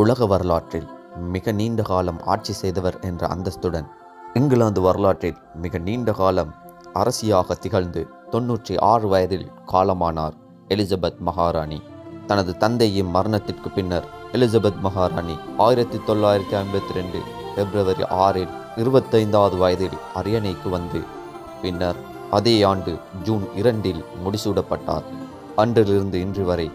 உலக வரலாற்றில் மிக நீண்ட காலம் ஆட்சி செய்தவர் என்ற அந்தஸ்துடன் இங்கிலாந்து வரலாற்றில் மிக நீண்ட காலம் அரசியாக திகழ்ந்து தொன்னூற்றி ஆறு வயதில் காலமானார் எலிசபெத் மகாராணி. தனது தந்தையின் மரணத்திற்கு பின்னர் எலிசபெத் மகாராணி ஆயிரத்தி தொள்ளாயிரத்தி ஐம்பத்தி ரெண்டு பிப்ரவரி ஆறில் இருபத்தைந்தாவது வயதில் அரியணைக்கு வந்து பின்னர் அதே ஆண்டு ஜூன் இரண்டில் முடிசூடப்பட்டார். அன்றிலிருந்து இன்று வரை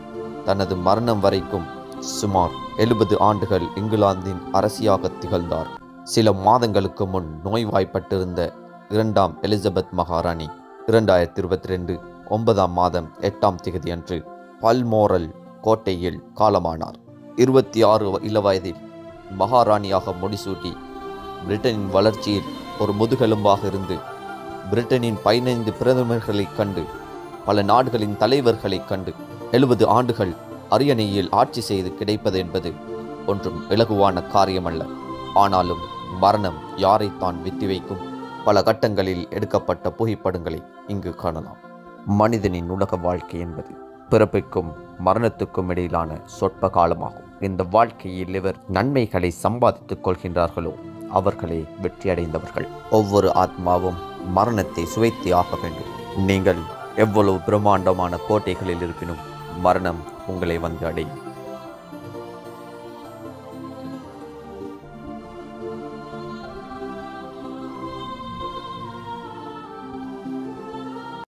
தனது மரணம் வரைக்கும் சுமார் எழுபது ஆண்டுகள் இங்கிலாந்தின் அரசியாக திகழ்ந்தார். சில மாதங்களுக்கு முன் நோய்வாய்ப்பட்டிருந்த இரண்டாம் எலிசபெத் மகாராணி இரண்டாயிரத்தி இருபத்தி ரெண்டு ஒன்பதாம் மாதம் எட்டாம் திகதி அன்று பல்மோரல் கோட்டையில் காலமானார். இருபத்தி ஆறு இளவயதில் மகாராணியாக முடிசூட்டி பிரிட்டனின் வளர்ச்சியில் ஒரு முதுகெலும்பாக இருந்து பிரிட்டனின் பதினைந்து பிரதமர்களைக் கண்டு பல நாடுகளின் தலைவர்களைக் கண்டு எழுபது ஆண்டுகள் அரியணையில் ஆட்சி செய்து கிடைப்பது என்பது ஒன்றும் இலகுவான காரியமல்ல. ஆனாலும் மரணம் யாரைத்தான் வித்தி வைக்கும்? பல கட்டங்களில் எடுக்கப்பட்ட புகைப்படங்களை இங்கு காணலாம். மனிதனின் உலக வாழ்க்கை என்பது பிறப்புக்கும் மரணத்துக்கும் இடையிலான சொற்ப காலமாகும். இந்த வாழ்க்கையில் இவர் நன்மைகளை சம்பாதித்துக் கொள்கின்றார்களோ அவர்களே வெற்றியடைந்தவர்கள் ஒவ்வொரு ஆத்மாவும் மரணத்தை சுவைத்தே ஆக வேண்டும். நீங்கள் எவ்வளவு பிரம்மாண்டமான கோட்டைகளில் இருப்பினும் மரணம் உங்களை வந்து அடையும்